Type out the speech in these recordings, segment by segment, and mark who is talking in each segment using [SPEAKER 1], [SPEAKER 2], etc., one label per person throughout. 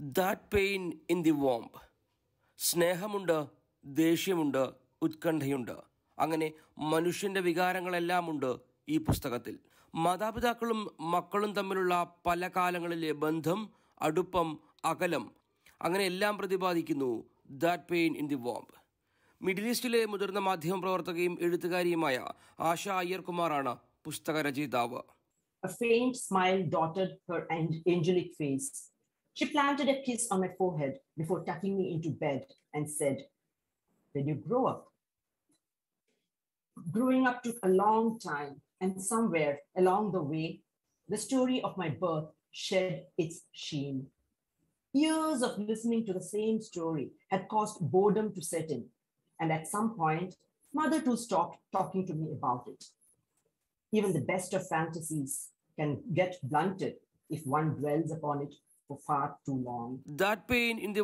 [SPEAKER 1] That pain in the womb സ്നേഹമുണ്ട് ദേഷ്യമുണ്ട് ഉത്കണ്ഠയുണ്ട്. അങ്ങനെ മനുഷ്യന്റെ വികാരങ്ങളെല്ലാം ഉണ്ട് ഈ പുസ്തകത്തിൽ. മാതാപിതാക്കളും മക്കളും തമ്മിലുള്ള പല കാലങ്ങളിലെ ബന്ധം അടുപ്പം അകലം അങ്ങനെ എല്ലാം പ്രതിപാദിക്കുന്നു that pain in the womb middle ഈസ്റ്റിലെ മുതിർന്ന മാധ്യമ പ്രവർത്തകയും എഴുത്തുകാരിയുമായ ആശ അയ്യർകുമാറാണ് പുസ്തക രചയിതാവ്.
[SPEAKER 2] A faint smile dotted her angelic face. She planted a kiss on my forehead before tucking me into bed and said, When you grow up, growing up took a long time, and somewhere along the way, the story of my birth shed its sheen. Years of listening to the same story had caused boredom to set in, and at some point, mother too stopped talking to me about it. Even the best of fantasies can get blunted if one dwells upon it for far too long.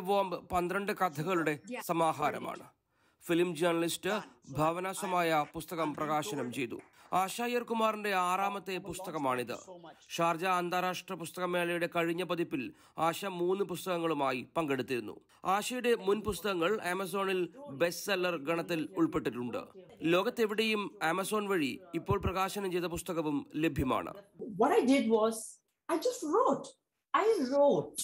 [SPEAKER 1] Womb പന്ത്രണ്ട് കഥകളുടെ സമാഹാരമാണ്. Film journalist ഭാവനാസമായ പുസ്തകം പ്രകാശനം ചെയ്തു. ആശായർ കുമാറിന്റെ ആറാമത്തെ പുസ്തകമാണിത്. Sharjah അന്താരാഷ്ട്ര പുസ്തകമേളയുടെ കഴിഞ്ഞ പതിപ്പിൽ ആശ മൂന്ന് പുസ്തകങ്ങളുമായി പങ്കെടുത്തിരുന്നു. ആശയുടെ മുൻ പുസ്തകങ്ങൾ ആമസോണിൽ ബെസ്റ്റ് സെല്ലർ ഗണത്തിൽ ഉൾപ്പെട്ടിട്ടുണ്ട്. ലോകത്തെവിടെയും ആമസോൺ വഴി ഇപ്പോൾ പ്രകാശനം ചെയ്ത പുസ്തകവും ലഭ്യമാണ്.
[SPEAKER 2] What I did was, I just wrote. I wrote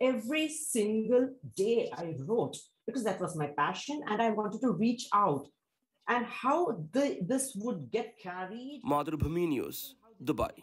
[SPEAKER 2] every single day, I wrote because that was my passion and I wanted to reach out and how the, this would get carried.
[SPEAKER 1] Madhur News, Dubai.